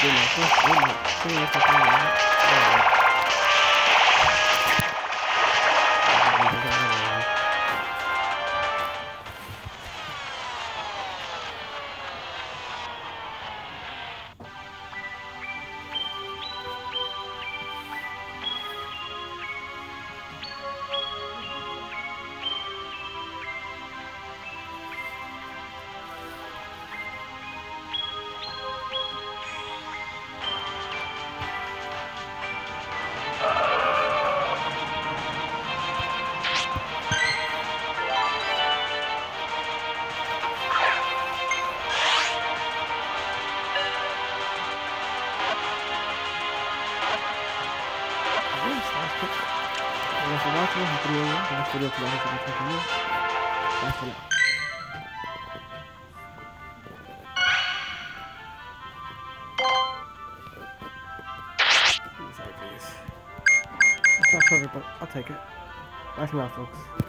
でも、是十しないと、そういう作、Last for 2022. Bye for now. It's not perfect, but I'll take it. For now, folks.